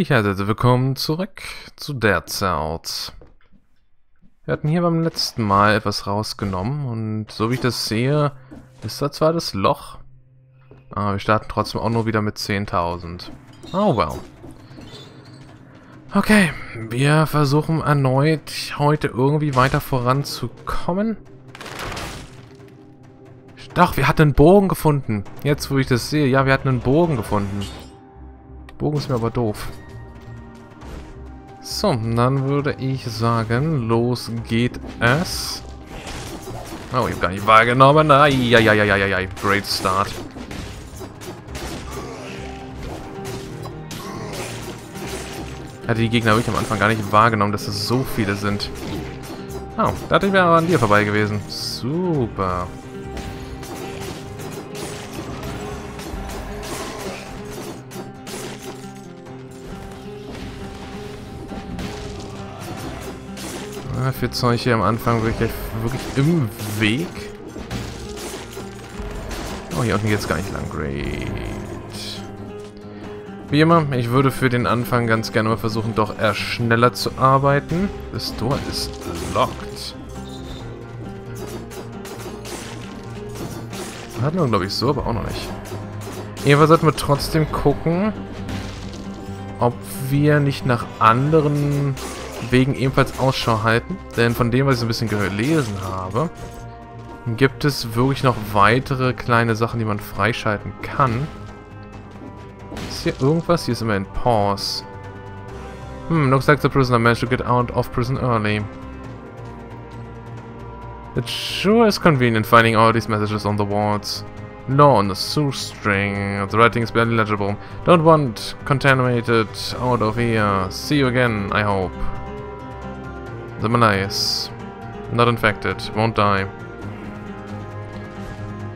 Ich heiße willkommen zurück zu der Zelt. Wir hatten hier beim letzten Mal etwas rausgenommen und so wie ich das sehe, ist da zwar das Loch, aber wir starten trotzdem auch nur wieder mit 10.000. Oh well. Okay, wir versuchen erneut heute irgendwie weiter voranzukommen. Doch, wir hatten einen Bogen gefunden. Jetzt, wo ich das sehe. Ja, wir hatten einen Bogen gefunden. Bogen ist mir aber doof. So, dann würde ich sagen, los geht es. Oh, ich habe gar nicht wahrgenommen. Eieieiei, great start. Hatte die Gegner wirklich am Anfang gar nicht wahrgenommen, dass es so viele sind. Oh, da hatte ich mir aber an dir vorbei gewesen. Super. Für Zeug hier am Anfang wirklich, wirklich im Weg. Oh, hier unten geht es gar nicht lang. Great. Wie immer, ich würde für den Anfang ganz gerne mal versuchen, doch eher schneller zu arbeiten. Das Tor ist locked. Hatten wir, glaube ich, so, aber auch noch nicht. Jedenfalls sollten wir trotzdem gucken, ob wir nicht nach anderen wegen ebenfalls Ausschau halten. Denn von dem, was ich so ein bisschen gelesen habe, gibt es wirklich noch weitere kleine Sachen, die man freischalten kann. Ist hier irgendwas? Hier ist immer ein Pause. Hmm, looks like the prisoner managed to get out of prison early. It sure is convenient finding all these messages on the walls. No on the shoestring. The writing is barely legible. Don't want contaminated out of here. See you again, I hope. The Manias. Not infected. Won't die.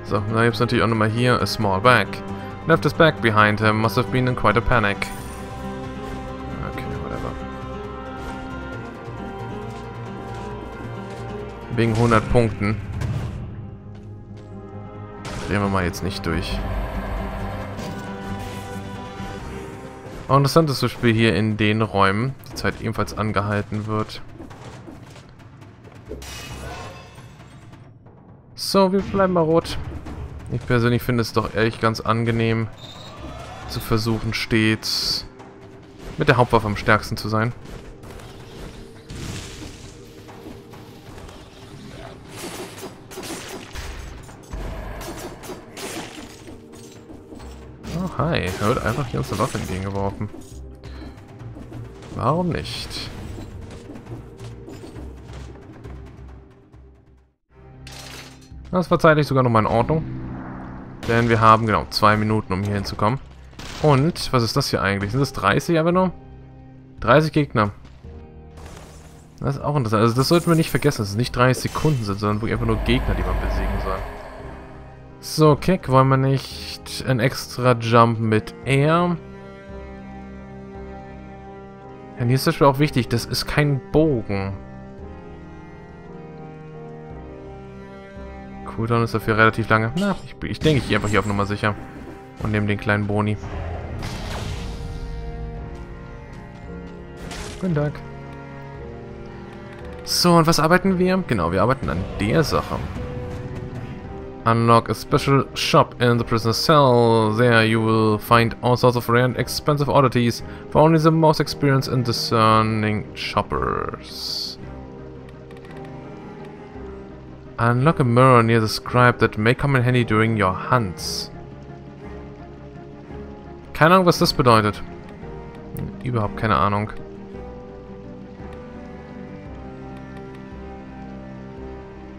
So, dann gibt es natürlich auch nochmal hier a small bag. Left his bag behind him. Must have been in quite a panic. Okay, whatever. Wegen 100 Punkten. Drehen wir mal jetzt nicht durch. Auch interessant ist das Spiel hier in den Räumen, die Zeit ebenfalls angehalten wird. So, wir bleiben mal rot. Ich persönlich finde es doch ehrlich ganz angenehm, zu versuchen stets mit der Hauptwaffe am stärksten zu sein. Oh, hi. Er wird einfach hier unsere Waffe entgegengeworfen. Warum nicht? Das war zeitlich sogar noch mal in Ordnung. Denn wir haben genau zwei Minuten, um hier hinzukommen. Und, was ist das hier eigentlich? Sind das 30 aber nur? 30 Gegner. Das ist auch interessant. Also das sollten wir nicht vergessen, dass es nicht 30 Sekunden sind, sondern wirklich einfach nur Gegner, die man besiegen soll. So, Kick, wollen wir nicht ein extra Jump mit Air? Ja, hier ist das Spiel auch wichtig, das ist kein Bogen. Cooldown ist dafür relativ lange. Na, ich, ich denke, ich gehe einfach hier auf Nummer sicher. Und nehme den kleinen Boni. Guten Tag. So, und was arbeiten wir? Genau, wir arbeiten an der Sache. Unlock a special shop in the prisoner's cell. There you will find all sorts of rare and expensive oddities for only the most experienced and discerning shoppers. Unlock a mirror near the scribe that may come in handy during your hunts. Keine Ahnung, was das bedeutet. Überhaupt keine Ahnung.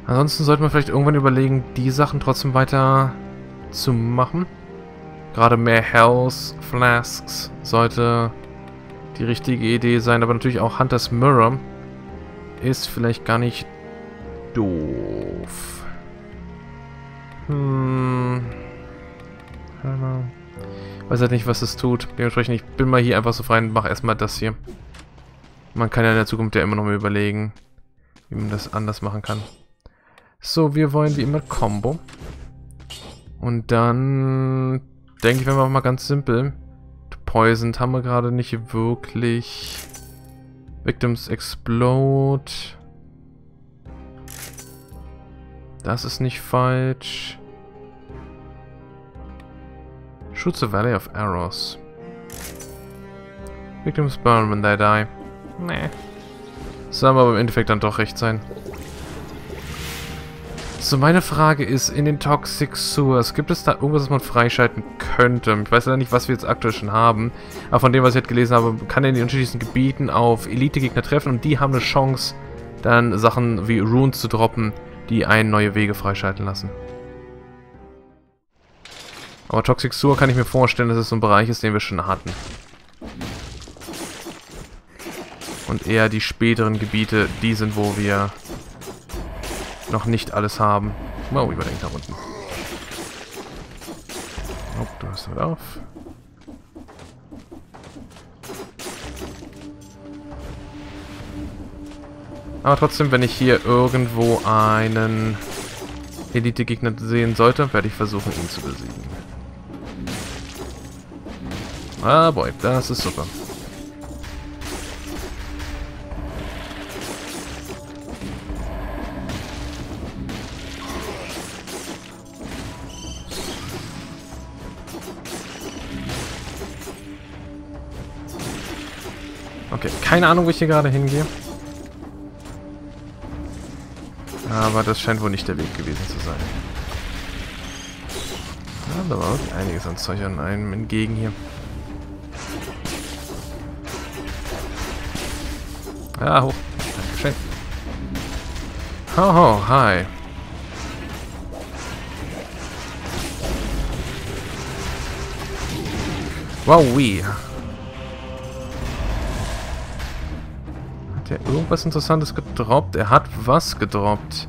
Ansonsten sollte man vielleicht irgendwann überlegen, die Sachen trotzdem weiter zu machen. Gerade mehr Hells, Flasks sollte die richtige Idee sein, aber natürlich auch Hunters Mirror ist vielleicht gar nicht doof. Hm. Weiß halt nicht, was es tut. Dementsprechend, ich bin mal hier einfach so frei und mache erstmal das hier. Man kann ja in der Zukunft ja immer noch mal überlegen, wie man das anders machen kann. So, wir wollen wie immer Combo. Und dann denke ich, wenn wir mal ganz simpel Poisoned haben wir gerade nicht wirklich. Victims explode. Das ist nicht falsch. Shoots the Valley of Arrows. Victims burn when they die. Nee. Soll aber im Endeffekt dann doch recht sein. So, meine Frage ist, in den Toxic Sewers, gibt es da irgendwas, was man freischalten könnte? Ich weiß leider nicht, was wir jetzt aktuell schon haben, aber von dem, was ich jetzt gelesen habe, kann er in den unterschiedlichen Gebieten auf Elite-Gegner treffen und die haben eine Chance, dann Sachen wie Runes zu droppen, die einen neue Wege freischalten lassen. Aber Toxic Sewer kann ich mir vorstellen, dass es so ein Bereich ist, den wir schon hatten. Und eher die späteren Gebiete, die sind, wo wir noch nicht alles haben. Oh, überdenkt da unten. Oh, du hast halt auf. Aber trotzdem, wenn ich hier irgendwo einen Elite-Gegner sehen sollte, werde ich versuchen, ihn zu besiegen. Ah, boy, das ist super. Okay, keine Ahnung, wo ich hier gerade hingehe. Aber das scheint wohl nicht der Weg gewesen zu sein. Ja, da war wirklich einiges an Zeug an einem entgegen hier. Ah, hoch. Dankeschön. Ho, ho, hi. Wow, wie. Hat er irgendwas Interessantes gedroppt? Er hat was gedroppt.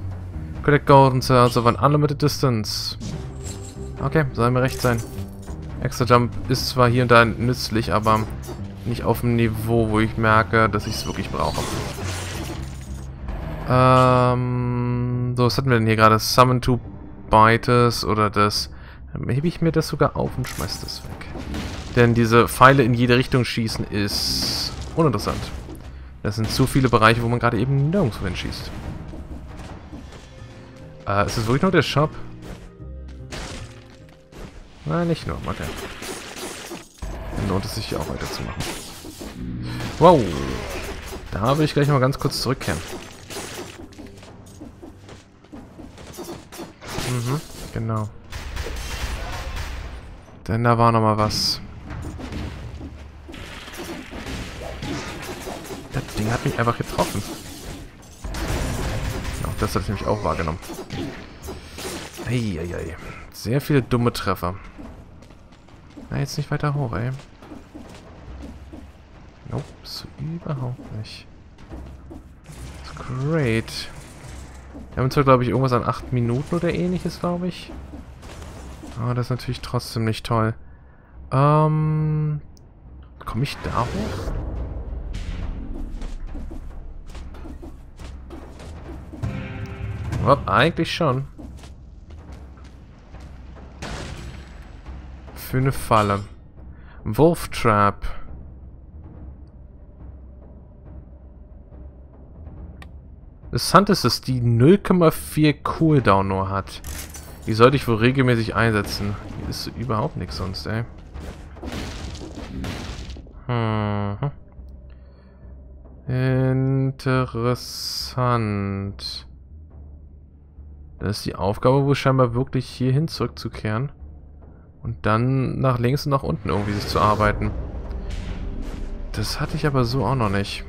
Collect Golden Cells of an Unlimited Distance. Okay, soll mir recht sein. Extra Jump ist zwar hier und da nützlich, aber nicht auf dem Niveau, wo ich merke, dass ich es wirklich brauche. Ähm, so, was hatten wir denn hier gerade? Summon to Bites oder das... Hebe ich mir das sogar auf und schmeiß das weg. Denn diese Pfeile in jede Richtung schießen ist uninteressant. Das sind zu viele Bereiche, wo man gerade eben nirgendwo hinschießt. Äh, ist es wirklich nur der Shop? Nein, nicht nur. Okay. Dann lohnt es sich hier auch weiterzumachen. Wow. Da will ich gleich mal ganz kurz zurückkehren. Mhm, genau. Denn da war noch mal was. Ding hat mich einfach getroffen. Das hatte ich nämlich auch wahrgenommen. Eieiei. Sehr viele dumme Treffer. Na, jetzt nicht weiter hoch, ey. Nope, so überhaupt nicht. Great. Wir haben zwar, glaube ich, irgendwas an 8 Minuten oder ähnliches, glaube ich. Aber das ist natürlich trotzdem nicht toll. Ähm... Komme ich da hoch? Oh, eigentlich schon. Für eine Falle. Wolf Trap. Interessant ist, dass die 0,4 Cooldown nur hat. Die sollte ich wohl regelmäßig einsetzen. Hier ist überhaupt nichts sonst, ey. Hm. Interessant. Dann ist die Aufgabe wohl scheinbar wirklich hierhin zurückzukehren. Und dann nach links und nach unten irgendwie sich zu arbeiten. Das hatte ich aber so auch noch nicht.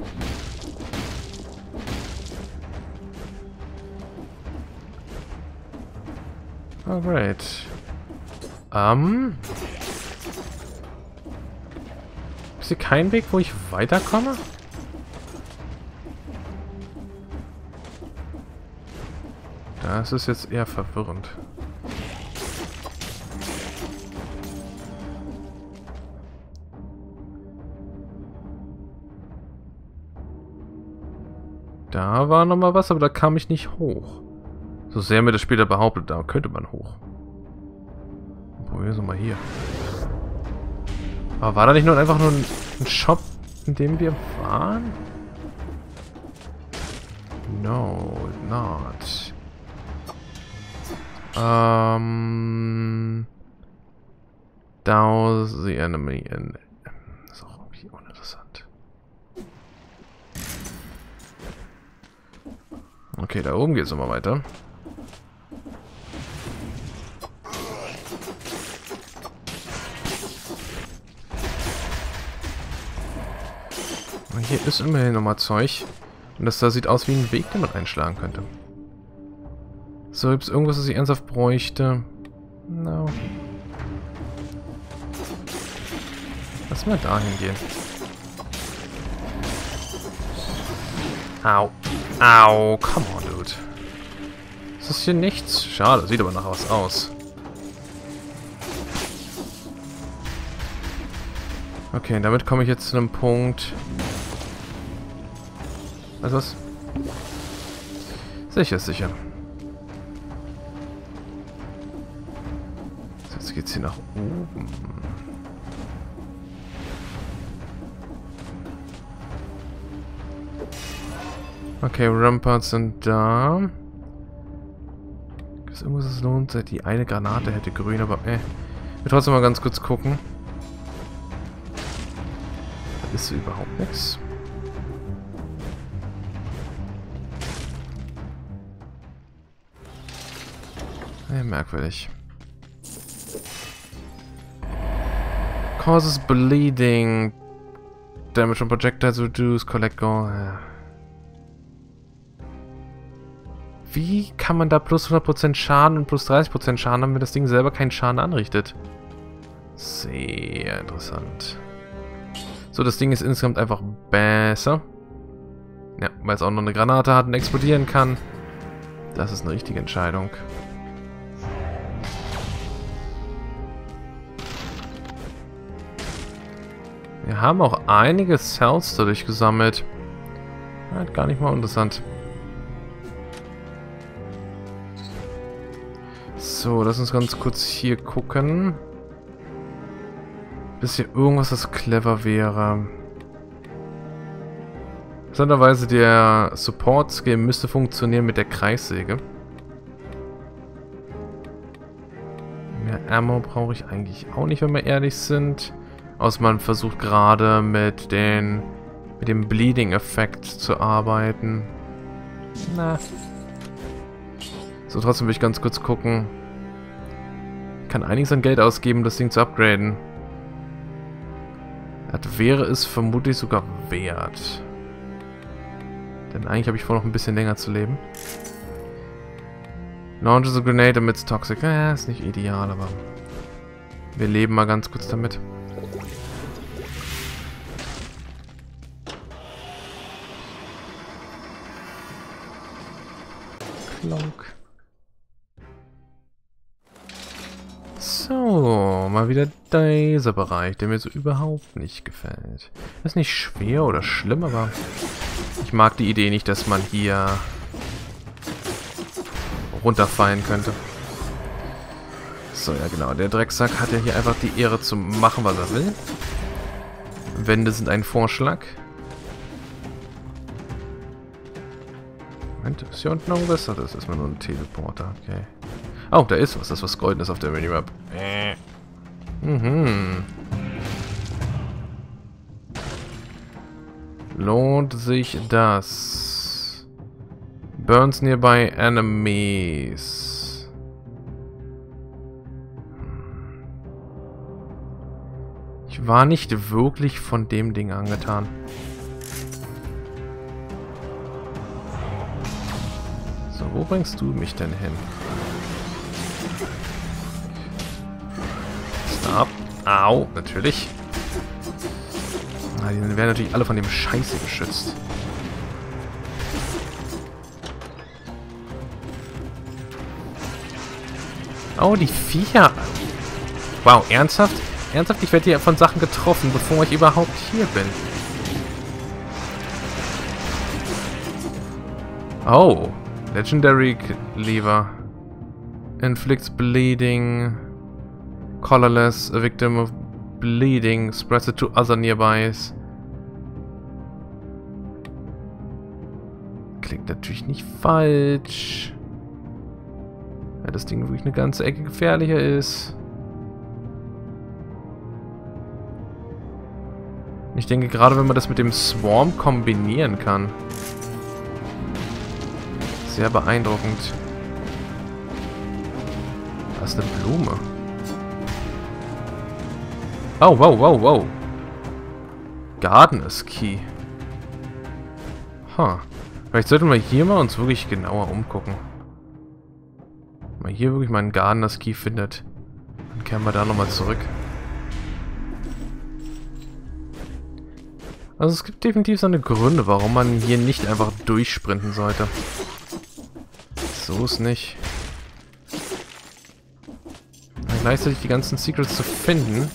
Alright. Ähm. Ist hier kein Weg, wo ich weiterkomme? Das ist jetzt eher verwirrend. Da war noch mal was, aber da kam ich nicht hoch. So sehr mir das später behauptet, da könnte man hoch. Probieren wir mal hier. Aber war da nicht nur einfach nur ein, ein Shop, in dem wir waren? No, not. Ähm... Douse the enemy in... Das ist auch irgendwie uninteressant. Okay, da oben geht es immer weiter. Hier ist immerhin nochmal Zeug. Und das da sieht aus wie ein Weg, den man einschlagen könnte. So, gibt es irgendwas, was ich ernsthaft bräuchte? No. Lass mal dahin gehen. Au. Au, come on, dude. Ist das hier nichts? Schade, sieht aber nach was aus. Okay, damit komme ich jetzt zu einem Punkt. Also was? Sicher, sicher. Jetzt geht's hier nach oben. Okay, Ramparts sind da. Es irgendwas, das lohnt? Die eine Granate hätte grün, aber äh. Wir trotzdem mal ganz kurz gucken. Da ist überhaupt nichts. Hey, merkwürdig. Causes bleeding. Damage on projectiles reduce, collect gold. Wie kann man da plus 100% Schaden und plus 30% Schaden haben, wenn das Ding selber keinen Schaden anrichtet? Sehr interessant. So, das Ding ist insgesamt einfach besser. Ja, weil es auch noch eine Granate hat und explodieren kann. Das ist eine richtige Entscheidung. Wir haben auch einige Cells dadurch gesammelt. Ja, gar nicht mal interessant. So, lass uns ganz kurz hier gucken. Bis hier irgendwas, das clever wäre. Interessanterweise, der Support-Skill müsste funktionieren mit der Kreissäge. Mehr Ammo brauche ich eigentlich auch nicht, wenn wir ehrlich sind. Außer man versucht gerade mit den mit dem Bleeding-Effekt zu arbeiten. Na. So, trotzdem will ich ganz kurz gucken. kann einiges an Geld ausgeben, das Ding zu upgraden. Das wäre es vermutlich sogar wert. Denn eigentlich habe ich vor, noch ein bisschen länger zu leben. Launches a grenade amidst toxic. Ja, ist nicht ideal, aber wir leben mal ganz kurz damit. Klonk. So, mal wieder dieser Bereich, der mir so überhaupt nicht gefällt. Ist nicht schwer oder schlimm, aber ich mag die Idee nicht, dass man hier runterfallen könnte. So, ja genau. Der Drecksack hat ja hier einfach die Ehre zu machen, was er will. Wände sind ein Vorschlag. Moment, ist hier unten noch was? Das ist erstmal nur ein Teleporter, okay. Oh, da ist was. Das ist was Goldenes auf der Minimap. Äh. Mhm. Lohnt sich das? Burns nearby enemies. Ich war nicht wirklich von dem Ding angetan. Wo bringst du mich denn hin? Stop. Au, natürlich. Ah, die werden natürlich alle von dem Scheiße geschützt. Oh, die Viecher. Wow, ernsthaft? Ernsthaft? Ich werde hier von Sachen getroffen, bevor ich überhaupt hier bin. Oh. Legendary Lever. Inflicts bleeding. Colorless. A victim of bleeding spreads it to other nearbys. Klingt natürlich nicht falsch. Weil das Ding wirklich eine ganze Ecke gefährlicher ist. Ich denke, gerade wenn man das mit dem Swarm kombinieren kann. Sehr beeindruckend. Da ist eine Blume. Oh, wow, wow, wow. Gardener's Key. Huh. Vielleicht sollten wir hier mal uns wirklich genauer umgucken. Wenn man hier wirklich mal einen Gardener's Key findet, dann kehren wir da nochmal zurück. Also es gibt definitiv seine Gründe, warum man hier nicht einfach durchsprinten sollte. So ist nicht. Gleichzeitig die ganzen Secrets zu finden,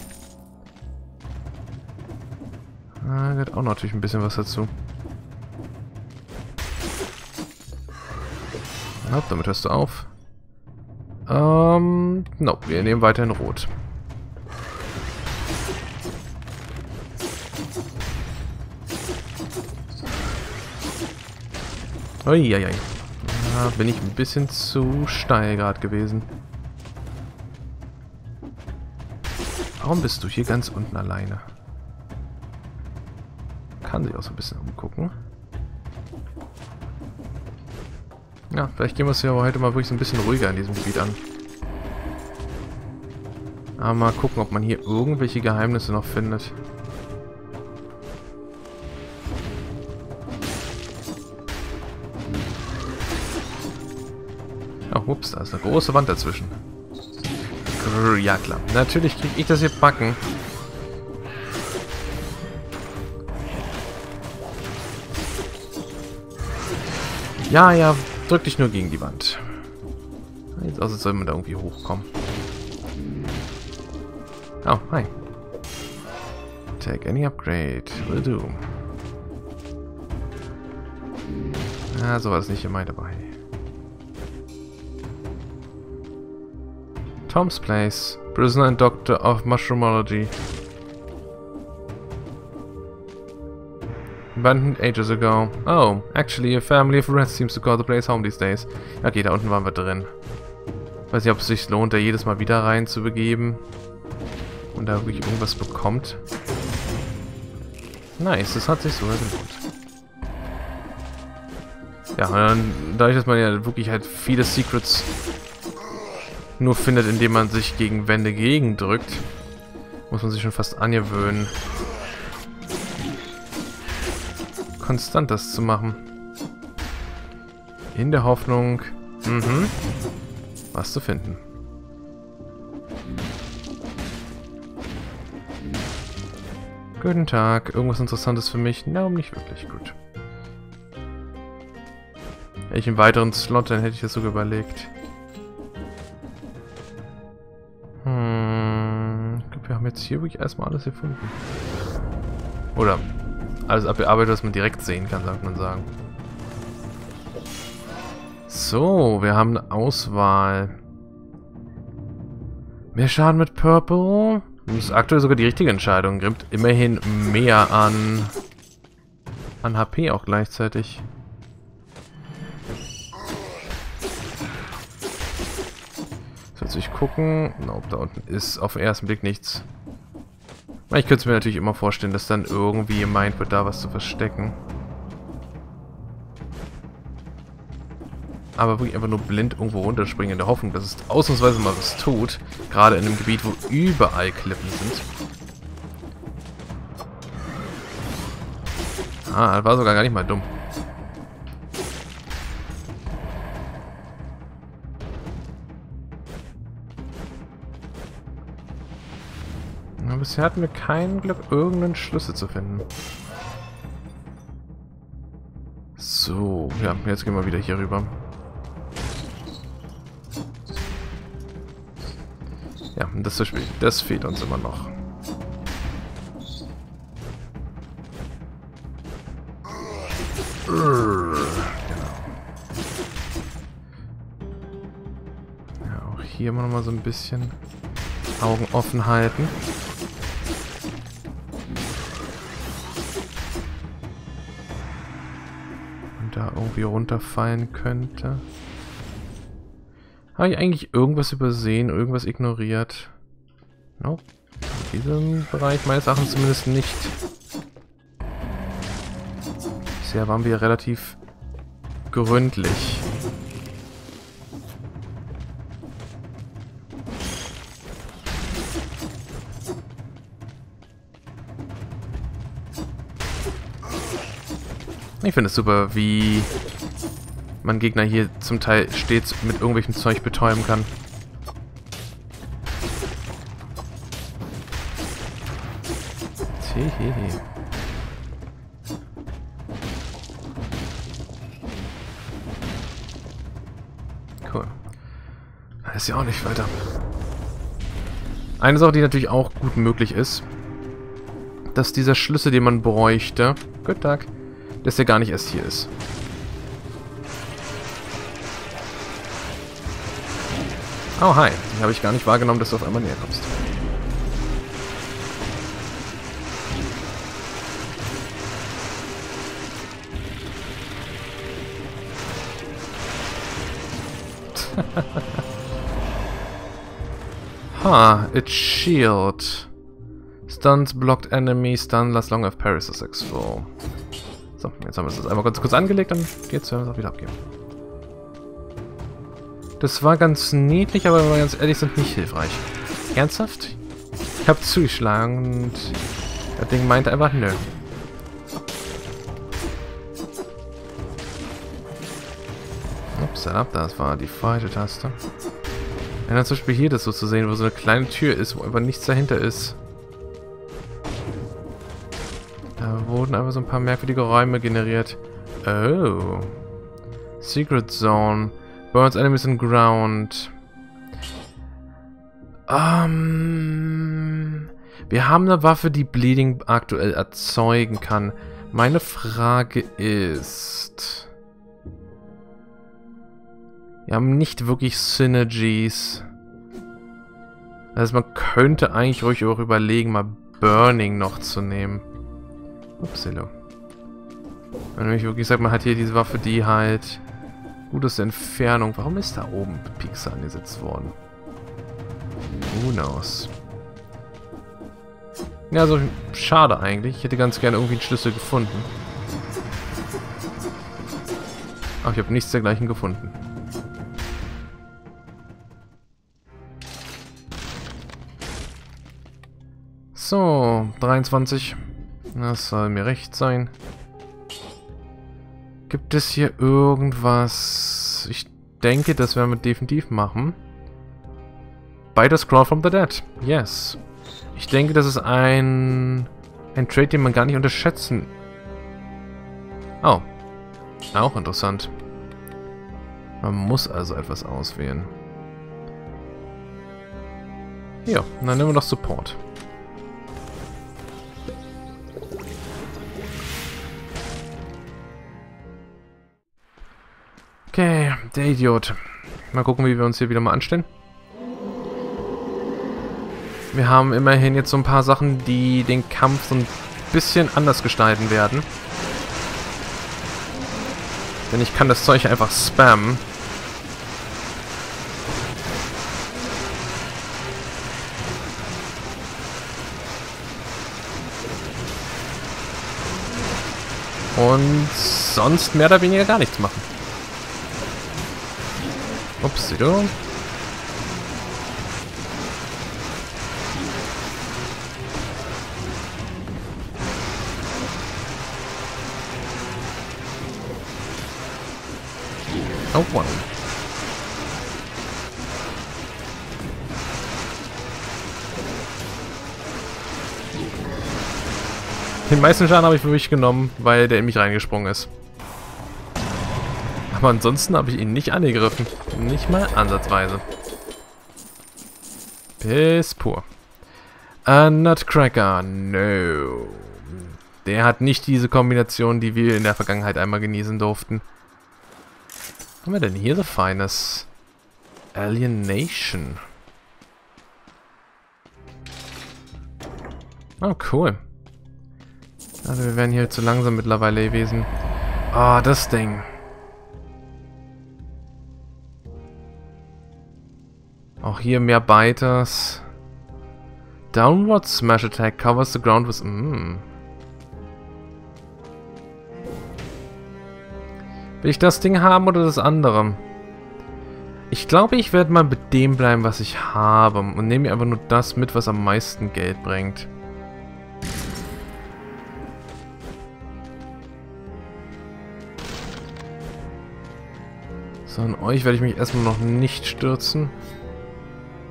ah, gehört auch natürlich ein bisschen was dazu. Ja, damit hörst du auf. Ähm, no, wir nehmen weiterhin Rot. Uiuiui. Da bin ich ein bisschen zu steil gerade gewesen. Warum bist du hier ganz unten alleine? Kann sich auch so ein bisschen umgucken. Ja, vielleicht gehen wir es ja heute mal wirklich so ein bisschen ruhiger in diesem Gebiet an. Aber mal gucken, ob man hier irgendwelche Geheimnisse noch findet. Ups, da ist eine große Wand dazwischen. Ja, klar. Natürlich kriege ich das hier backen. Ja, ja, drück dich nur gegen die Wand. Jetzt aus, als soll man da irgendwie hochkommen. Oh, hi. Take any upgrade. Will do. Ah, so war das nicht immer dabei. Tom's Place. Prisoner and Doctor of Mushroomology. Abandoned ages ago. Oh, actually a family of rats seems to call the place home these days. Okay, da unten waren wir drin. Weiß nicht, ob es sich lohnt, da jedes Mal wieder rein zu begeben. Und da wirklich irgendwas bekommt. Nice, das hat sich so gelohnt. Ja, und dann, dadurch, dass man ja wirklich halt viele Secrets nur findet, indem man sich gegen Wände gegendrückt, muss man sich schon fast angewöhnen, konstant das zu machen. In der Hoffnung, mhm, was zu finden. Guten Tag, irgendwas Interessantes für mich? No, nicht wirklich, gut. Welchen weiteren Slot, dann hätte ich das sogar überlegt. Hier wirklich erstmal alles gefunden. Oder alles abgearbeitet, was man direkt sehen kann, sagt man sagen. So, wir haben eine Auswahl. Mehr Schaden mit Purple. Das ist aktuell sogar die richtige Entscheidung. Grimmt immerhin mehr an, an HP auch gleichzeitig. Jetzt ich gucken. Nope, da unten ist auf den ersten Blick nichts. Ich könnte mir natürlich immer vorstellen, dass dann irgendwie gemeint wird, da was zu verstecken. Aber wirklich einfach nur blind irgendwo runterspringen in der Hoffnung, dass es ausnahmsweise mal was tut. Gerade in einem Gebiet, wo überall Klippen sind. Ah, das war sogar gar nicht mal dumm. Bisher hatten wir kein Glück, irgendeinen Schlüssel zu finden. So, ja, jetzt gehen wir wieder hier rüber. Ja, das, das fehlt uns immer noch. Genau. Ja, auch hier immer noch mal so ein bisschen Augen offen halten. Da irgendwie runterfallen könnte. Habe ich eigentlich irgendwas übersehen, irgendwas ignoriert? Nope. In diesem Bereich meines Erachtens zumindest nicht. Bisher waren wir relativ gründlich. Ich finde es super, wie man Gegner hier zum Teil stets mit irgendwelchem Zeug betäuben kann. Hehehe. Cool. Ist ja auch nicht weiter. Eine Sache, die natürlich auch gut möglich ist, dass dieser Schlüssel, den man bräuchte... Guten Tag dass der gar nicht erst hier ist. Oh, hi. Habe ich gar nicht wahrgenommen, dass du auf einmal näher kommst. ha, it's shield. Stuns blocked enemy, stun lasts long if Paris is successful. Jetzt haben wir es einmal ganz kurz angelegt, dann geht's, werden wir es auch wieder abgeben. Das war ganz niedlich, aber wenn wir ganz ehrlich sind, nicht hilfreich. Ernsthaft? Ich habe zugeschlagen und das Ding meinte einfach nö. Upsala, das war die falsche Taste. Wenn dann zum Beispiel hier das so zu sehen, wo so eine kleine Tür ist, wo aber nichts dahinter ist. Wurden aber so ein paar merkwürdige Räume generiert. Oh. Secret Zone. Burns enemies in ground. Ähm... Wir haben eine Waffe, die Bleeding aktuell erzeugen kann. Meine Frage ist... Wir haben nicht wirklich Synergies. Also man könnte eigentlich ruhig auch überlegen, mal Burning noch zu nehmen. Upsilo. Wenn nämlich wirklich sagt, man hat hier diese Waffe, die halt guteste Entfernung. Warum ist da oben Pixel angesetzt worden? Who knows? Ja, so schade eigentlich. Ich hätte ganz gerne irgendwie einen Schlüssel gefunden. Aber ich habe nichts dergleichen gefunden. So, 23. Das soll mir recht sein. Gibt es hier irgendwas? Ich denke, das werden wir definitiv machen. By the Scroll from the Dead. Yes. Ich denke, das ist ein... Ein Trade, den man gar nicht unterschätzen... Oh. Auch interessant. Man muss also etwas auswählen. Ja, dann nehmen wir doch Support. Okay, der Idiot. Mal gucken, wie wir uns hier wieder mal anstellen. Wir haben immerhin jetzt so ein paar Sachen, die den Kampf so ein bisschen anders gestalten werden. Denn ich kann das Zeug einfach spammen. Und sonst mehr oder weniger gar nichts machen. Ups, du. Oh, one. Den meisten Schaden habe ich für mich genommen, weil der in mich reingesprungen ist. Aber ansonsten habe ich ihn nicht angegriffen. Nicht mal ansatzweise. Piss pur. A Nutcracker. No. Der hat nicht diese Kombination, die wir in der Vergangenheit einmal genießen durften. Was haben wir denn hier so feines? Alienation. Oh, cool. Also wir werden hier zu langsam mittlerweile gewesen. Ah, das Ding. Auch hier mehr Biters. Downward Smash Attack covers the ground with... Mm. Will ich das Ding haben oder das andere? Ich glaube, ich werde mal mit dem bleiben, was ich habe. Und nehme mir einfach nur das mit, was am meisten Geld bringt. So, an euch werde ich mich erstmal noch nicht stürzen.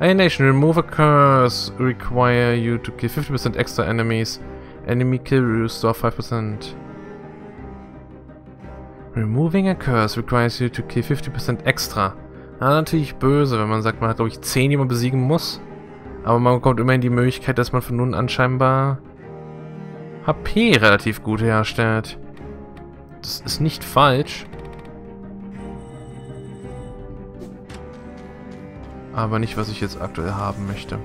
Nation, remove a curse require you to kill 50% extra enemies. Enemy kill restore 5%. Removing a curse requires you to kill 50% extra. Na, natürlich böse, wenn man sagt, man hat, glaube ich, 10 jemand besiegen muss. Aber man bekommt immerhin die Möglichkeit, dass man von nun an scheinbar HP relativ gut herstellt. Das ist nicht falsch. Aber nicht, was ich jetzt aktuell haben möchte.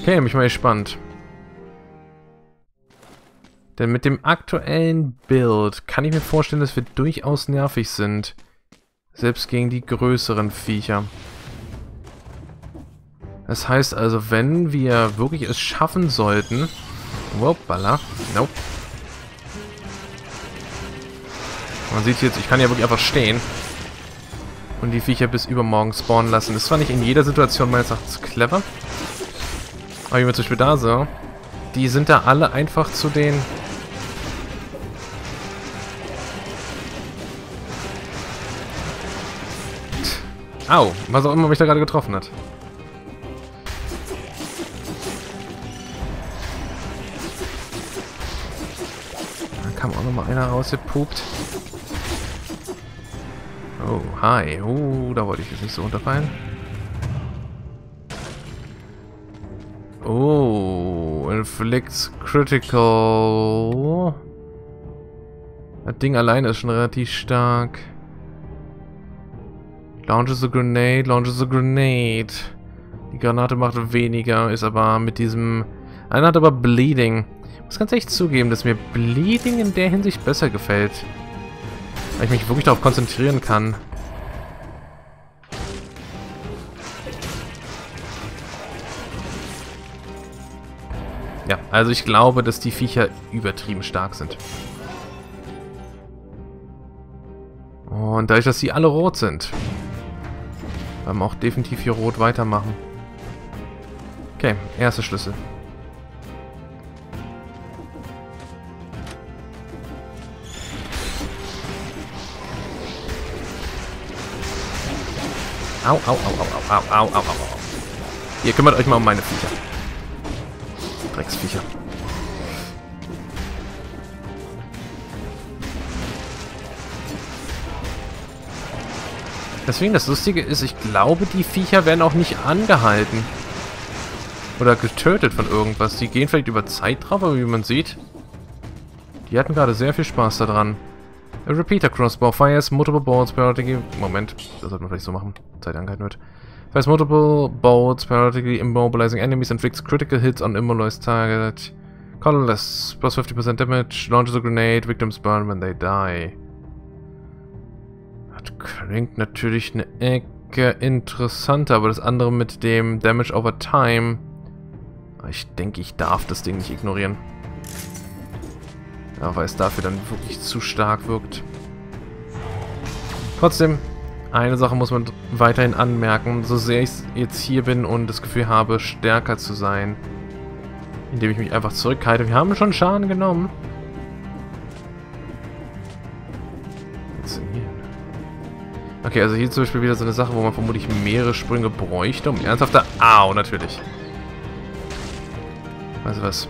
Okay, bin ich mal gespannt. Denn mit dem aktuellen Bild kann ich mir vorstellen, dass wir durchaus nervig sind. Selbst gegen die größeren Viecher. Das heißt also, wenn wir wirklich es schaffen sollten... Whoopala. Nope. Man sieht jetzt, ich kann ja wirklich einfach stehen und die Viecher bis übermorgen spawnen lassen. Das war nicht in jeder Situation meines Erachtens clever. Aber wie wir zum Beispiel da so, die sind da alle einfach zu den... Au, was auch immer mich da gerade getroffen hat. Da kam auch nochmal einer rausgepupt. Oh, hi. Oh, da wollte ich jetzt nicht so runterfallen. Oh, inflicts critical. Das Ding alleine ist schon relativ stark. Launches a grenade, launches a grenade. Die Granate macht weniger, ist aber mit diesem... Einer hat aber Bleeding. Ich muss ganz ehrlich zugeben, dass mir Bleeding in der Hinsicht besser gefällt. Weil ich mich wirklich darauf konzentrieren kann. Ja, also ich glaube, dass die Viecher übertrieben stark sind. Und dadurch, dass sie alle rot sind, werden wir auch definitiv hier rot weitermachen. Okay, erster Schlüssel. Au, au, au, au, au, au, au, au, au. Ihr kümmert euch mal um meine Viecher. Drecksviecher. Deswegen, das Lustige ist, ich glaube, die Viecher werden auch nicht angehalten. Oder getötet von irgendwas. Die gehen vielleicht über Zeit drauf, aber wie man sieht, die hatten gerade sehr viel Spaß daran. A repeater crossbow fires multiple bolts periodically... Moment, das sollte man vielleicht so machen. Zeit angehalten wird. Fires multiple bolts periodically immobilizing enemies and inflicts critical hits on immobilized target. Colorless, plus 50% damage, launches a grenade, victims burn when they die. Das klingt natürlich eine Ecke interessanter, aber das andere mit dem Damage over Time... Ich denke, ich darf das Ding nicht ignorieren. Ja, weil es dafür dann wirklich zu stark wirkt. Trotzdem, eine Sache muss man weiterhin anmerken. So sehr ich jetzt hier bin und das Gefühl habe, stärker zu sein, indem ich mich einfach zurückhalte. Wir haben schon Schaden genommen. Okay, also hier zum Beispiel wieder so eine Sache, wo man vermutlich mehrere Sprünge bräuchte, um ernsthafter... Au, natürlich. Also was?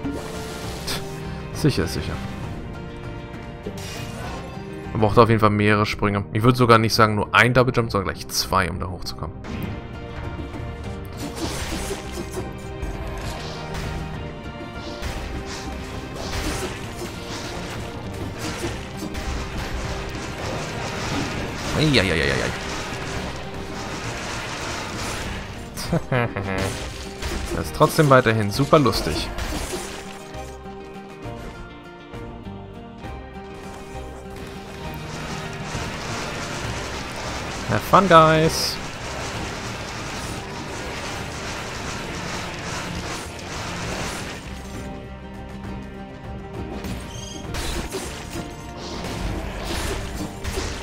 Sicher, sicher. Man braucht auf jeden Fall mehrere Sprünge. Ich würde sogar nicht sagen nur ein Double Jump, sondern gleich zwei, um da hochzukommen. Eieieiei. das ist trotzdem weiterhin super lustig. Have fun, guys!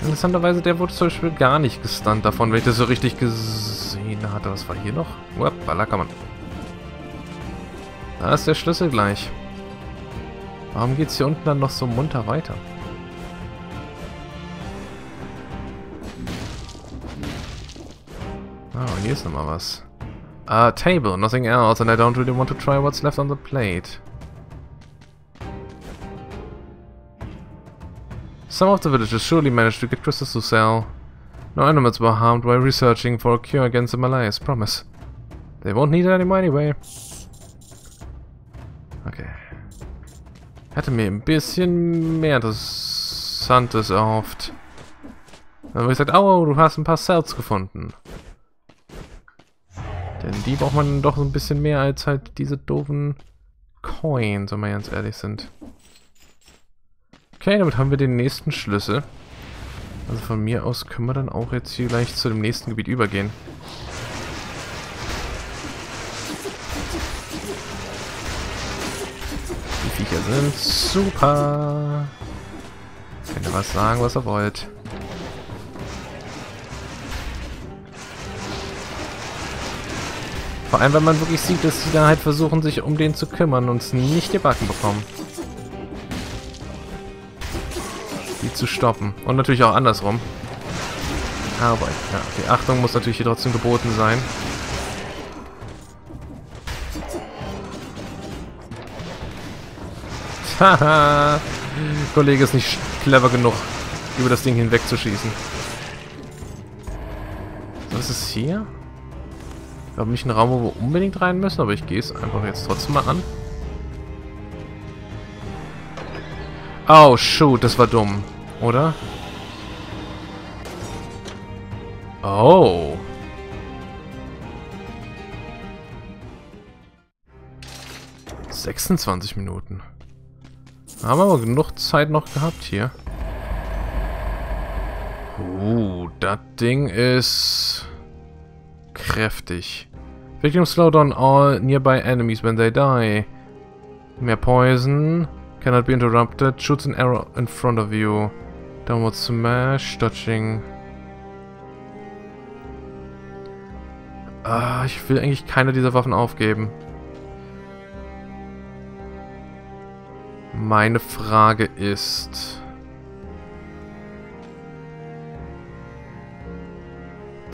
Interessanterweise, der wurde zum Beispiel gar nicht gestunt davon, wenn ich das so richtig gesehen hatte. Was war hier noch? Uppala, kann man. Da ist der Schlüssel gleich. Warum geht es hier unten dann noch so munter weiter? Oh, hier ist nochmal. A table, nothing else, and I don't really want to try what's left on the plate. Some of the villagers surely managed to get crystals to sell. No animals were harmed while researching for a cure against the Malays, promise. They won't need it anymore anyway. Okay. Hätte mir ein bisschen mehr Interessantes erhofft. Dann habe ich gesagt, oh, du hast ein paar Cells gefunden. Denn die braucht man doch ein bisschen mehr als halt diese doofen Coins, wenn wir ganz ehrlich sind. Okay, damit haben wir den nächsten Schlüssel. Also von mir aus können wir dann auch jetzt hier gleich zu dem nächsten Gebiet übergehen. Die Viecher sind super. Könnt ihr was sagen, was ihr wollt. Vor allem, wenn man wirklich sieht, dass sie da halt versuchen, sich um den zu kümmern und es nicht die Backen bekommen. die zu stoppen. Und natürlich auch andersrum. Aber, ja, die Achtung muss natürlich hier trotzdem geboten sein. Haha! Kollege ist nicht clever genug, über das Ding hinwegzuschießen. Was ist hier? Ich glaube nicht ein Raum, wo wir unbedingt rein müssen, aber ich gehe es einfach jetzt trotzdem mal an. Oh, shoot, das war dumm. Oder? Oh. Sechsundzwanzig Minuten. Haben wir aber genug Zeit noch gehabt hier. Uh, das Ding ist kräftig. Victim slow down all nearby enemies when they die. Mehr Poison. Cannot be interrupted. Shoots an arrow in front of you. Downward Smash, Dodging. Ah, ich will eigentlich keine dieser Waffen aufgeben. Meine Frage ist...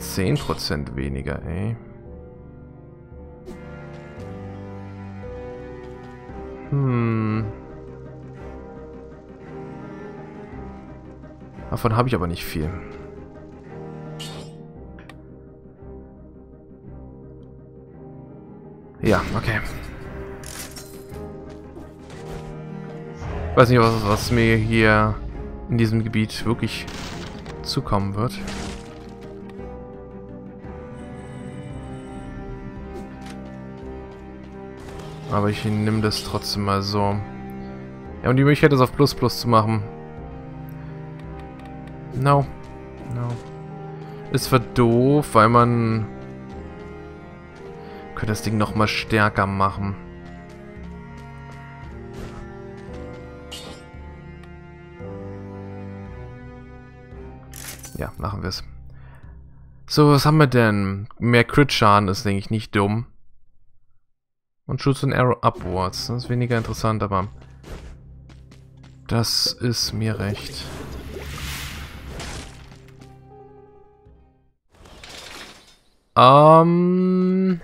Zehn Prozent weniger, ey. Hm... Davon habe ich aber nicht viel. Ja, okay. Ich weiß nicht, was, was mir hier in diesem Gebiet wirklich zukommen wird. Aber ich nehme das trotzdem mal so. Ja, und die Möglichkeit, das auf Plus Plus zu machen, No. No. Ist zwar doof, weil man... Könnte das Ding noch mal stärker machen. Ja, machen wir es. So, was haben wir denn? Mehr Crit-Schaden ist, denke ich, nicht dumm. Und Schutz und Arrow upwards. Das ist weniger interessant, aber... Das ist mir recht. Um.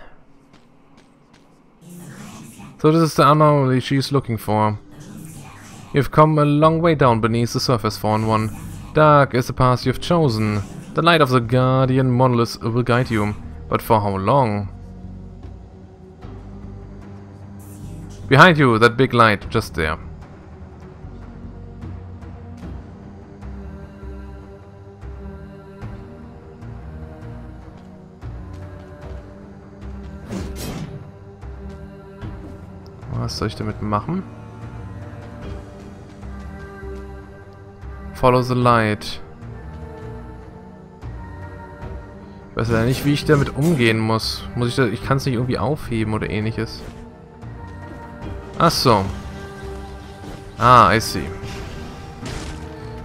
So this is the anomaly she's looking for. You've come a long way down beneath the surface, Fallen One. Dark is the path you've chosen. The light of the Guardian Monolith will guide you. But for how long? Behind you, that big light, just there. Was soll ich damit machen? Follow the light. weiß ja nicht, wie ich damit umgehen muss. Muss ich das... Ich kann es nicht irgendwie aufheben oder ähnliches. Ach so. Ah, I see.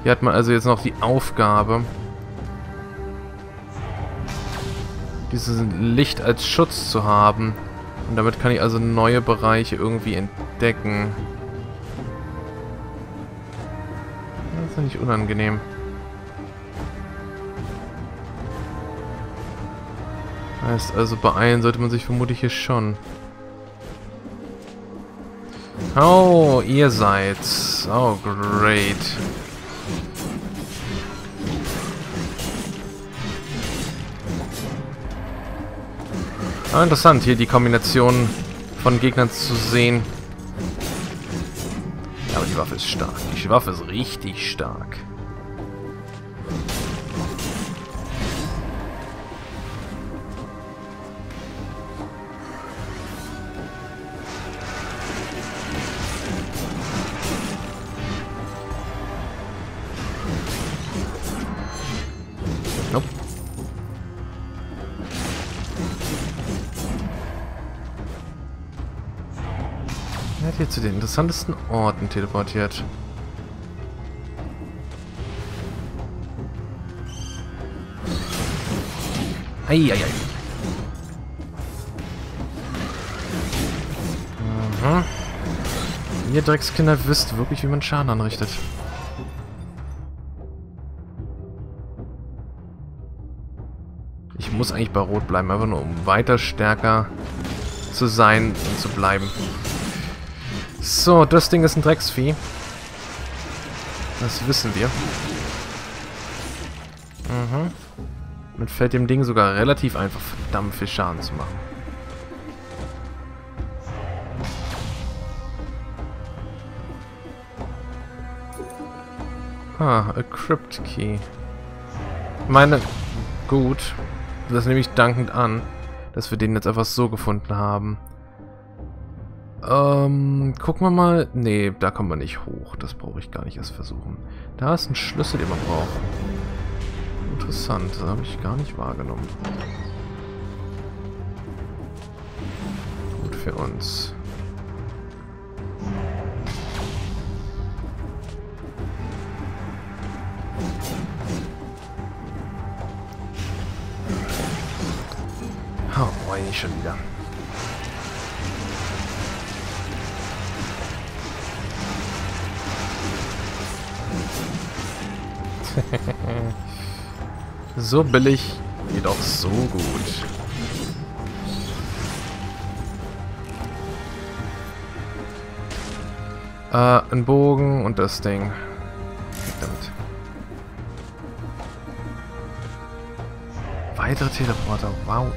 Hier hat man also jetzt noch die Aufgabe, dieses Licht als Schutz zu haben. Und damit kann ich also neue Bereiche irgendwie entdecken. Das ist ja nicht unangenehm. Heißt also, beeilen sollte man sich vermutlich hier schon. Oh, ihr seid's. Oh, great. Ah, interessant, hier die Kombination von Gegnern zu sehen. Aber die Waffe ist stark. Die Waffe ist richtig stark. Den interessantesten Orten teleportiert. Eieiei. Mhm. Ihr Dreckskinder wisst wirklich, wie man Schaden anrichtet. Ich muss eigentlich bei Rot bleiben, einfach nur um weiter stärker zu sein und zu bleiben. So, das Ding ist ein Drecksvieh. Das wissen wir. Mhm. Mit fällt dem Ding sogar relativ einfach verdammt viel Schaden zu machen. Ah, a Crypt Key. Meine, gut. Das nehme ich dankend an, dass wir den jetzt einfach so gefunden haben. Ähm, gucken wir mal. Nee, da kommen wir nicht hoch. Das brauche ich gar nicht erst versuchen. Da ist ein Schlüssel, den man braucht. Interessant, das habe ich gar nicht wahrgenommen. Gut für uns. Oh, boy, nicht schon wieder. So billig, jedoch so gut. Äh, ein Bogen und das Ding. Damit. Weitere Teleporter. Wow.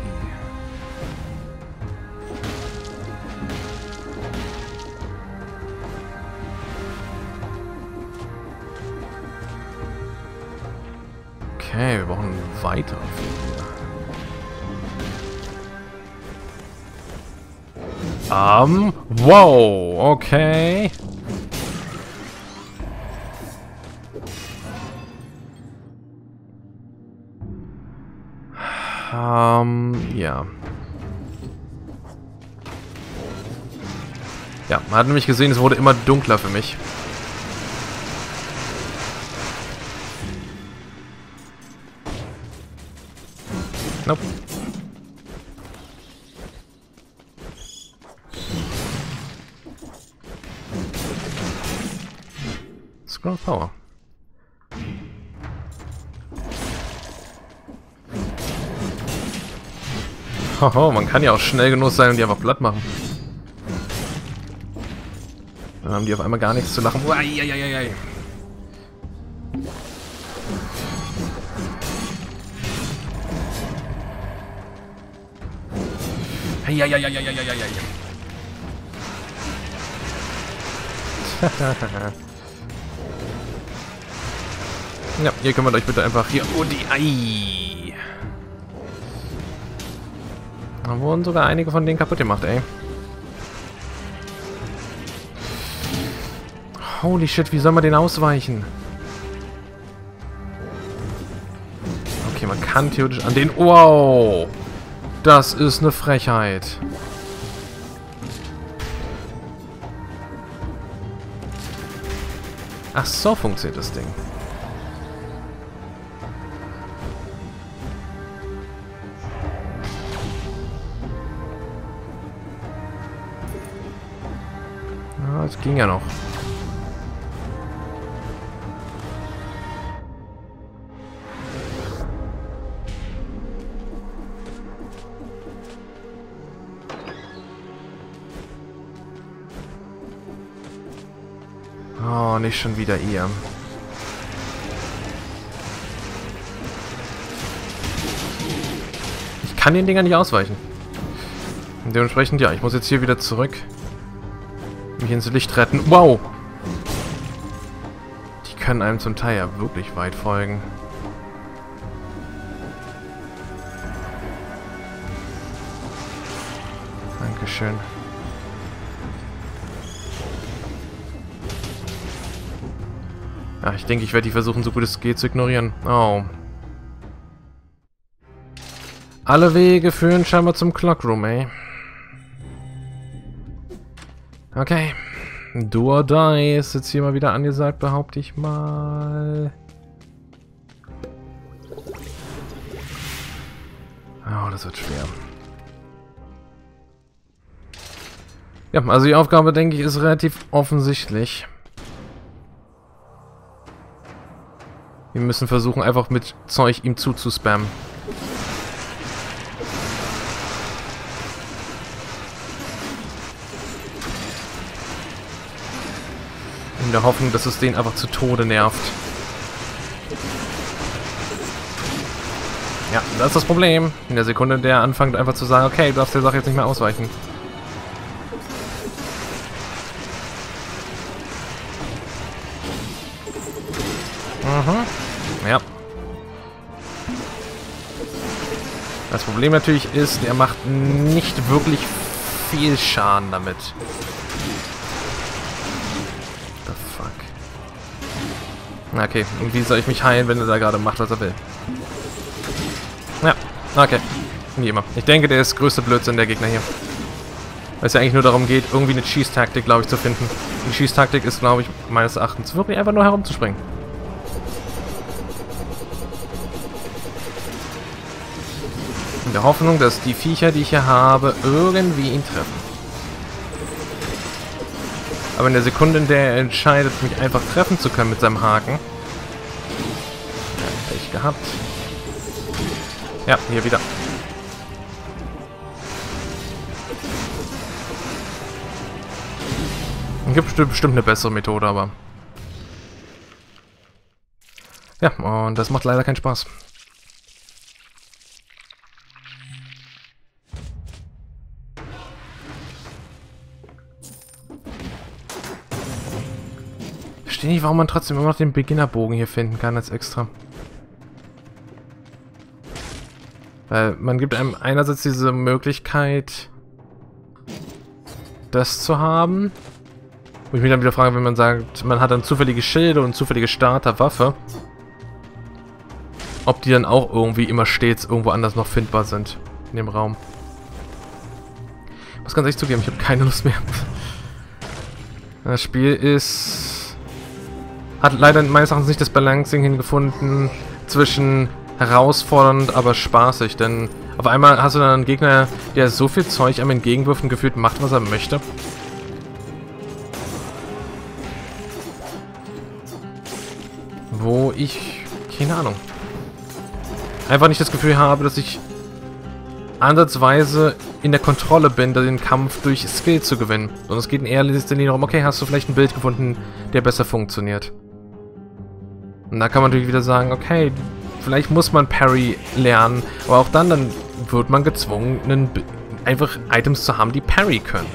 Ähm, um, wow, okay. Um, ja. Ja, man hat nämlich gesehen, es wurde immer dunkler für mich. Hoho, man kann ja auch schnell genug sein und die einfach platt machen. Dann haben die auf einmal gar nichts zu lachen. Uaiaiaiai. Ja, ihr kümmert euch bitte einfach hier. Oh, die Ei. Da wurden sogar einige von denen kaputt gemacht, ey. Holy shit, wie soll man den ausweichen? Okay, man kann theoretisch an den... Wow! Das ist eine Frechheit. Ach so funktioniert das Ding. Ging ja noch. Oh, nicht schon wieder ihr. Ich kann den Dinger nicht ausweichen. Dementsprechend, ja, ich muss jetzt hier wieder zurück. Mich ins Licht retten. Wow! Die können einem zum Teil ja wirklich weit folgen. Dankeschön. Ja, ich denke, ich werde die versuchen, so gut es geht, zu ignorieren. Oh. Alle Wege führen scheinbar zum Clockroom, ey. Okay. Do or die ist jetzt hier mal wieder angesagt, behaupte ich mal. Oh, das wird schwer. Ja, also die Aufgabe, denke ich, ist relativ offensichtlich. Wir müssen versuchen, einfach mit Zeug ihm zuzuspammen. In der Hoffnung, dass es den einfach zu Tode nervt. Ja, das ist das Problem. In der Sekunde, der anfängt einfach zu sagen, okay, du darfst der Sache jetzt nicht mehr ausweichen. Ja. Das Problem natürlich ist, er macht nicht wirklich viel Schaden damit. Okay, und wie soll ich mich heilen, wenn er da gerade macht, was er will? Ja, okay. Wie immer. Ich denke, der ist größte Blödsinn, der Gegner hier. Weil es ja eigentlich nur darum geht, irgendwie eine Cheese-Taktik, glaube ich, zu finden. Die Cheese-Taktik ist, glaube ich, meines Erachtens wirklich einfach nur herumzuspringen. In der Hoffnung, dass die Viecher, die ich hier habe, irgendwie ihn treffen. Aber in der Sekunde, in der er entscheidet, mich einfach treffen zu können mit seinem Haken... Ja, Pech gehabt. Ja, hier wieder. Gibt bestimmt eine bessere Methode, aber... Ja, und das macht leider keinen Spaß. Verstehe nicht, warum man trotzdem immer noch den Beginnerbogen hier finden kann als extra. Weil man gibt einem einerseits diese Möglichkeit, das zu haben. Wo ich mich dann wieder frage, wenn man sagt, man hat dann zufällige Schilde und zufällige Starterwaffe. Ob die dann auch irgendwie immer stets irgendwo anders noch findbar sind in dem Raum. Ich muss ganz ehrlich zugeben, ich habe keine Lust mehr. Das Spiel ist hat leider meines Erachtens nicht das Balancing hingefunden zwischen herausfordernd, aber spaßig, denn auf einmal hast du dann einen Gegner, der so viel Zeug am entgegenwirft und gefühlt macht, was er möchte. Wo ich, keine Ahnung, einfach nicht das Gefühl habe, dass ich ansatzweise in der Kontrolle bin, den Kampf durch Skill zu gewinnen. Sondern es geht in erster Linie darum, okay, hast du vielleicht ein Bild gefunden, der besser funktioniert. Und da kann man natürlich wieder sagen, okay, vielleicht muss man Parry lernen, aber auch dann, dann wird man gezwungen, einen, einfach Items zu haben, die Parry können.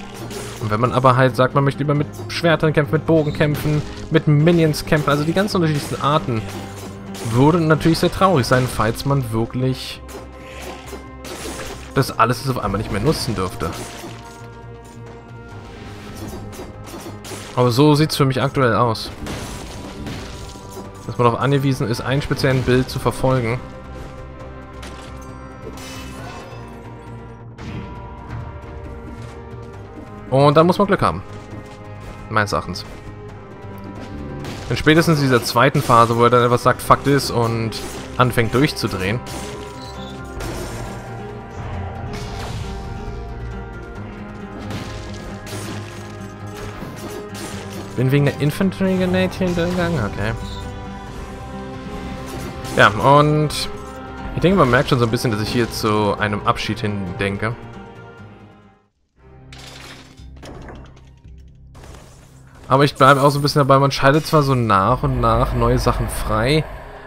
Und wenn man aber halt sagt, man möchte lieber mit Schwertern kämpfen, mit Bogen kämpfen, mit Minions kämpfen, also die ganz unterschiedlichsten Arten, würde natürlich sehr traurig sein, falls man wirklich das alles auf einmal nicht mehr nutzen dürfte. Aber so sieht es für mich aktuell aus dass man darauf angewiesen ist, einen speziellen Bild zu verfolgen. Und dann muss man Glück haben. Meines Erachtens. Denn spätestens in dieser zweiten Phase, wo er dann etwas sagt, Fakt ist und anfängt durchzudrehen. Bin wegen der Infantry Grenade hintergegangen? Okay. Ja, und ich denke, man merkt schon so ein bisschen, dass ich hier zu einem Abschied hin denke. Aber ich bleibe auch so ein bisschen dabei, man schaltet zwar so nach und nach neue Sachen frei,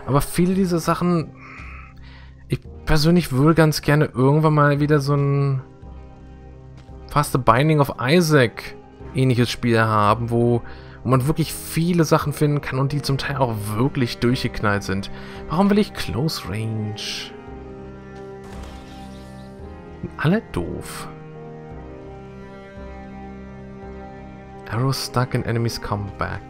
aber viele dieser Sachen... Ich persönlich würde ganz gerne irgendwann mal wieder so ein... Fast the Binding of Isaac ähnliches Spiel haben, wo, wo man wirklich viele Sachen finden kann und die zum Teil auch wirklich durchgeknallt sind. Warum will ich Close Range? Alle doof. Arrows stuck in enemies come back.